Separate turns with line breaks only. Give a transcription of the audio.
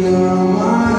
You're my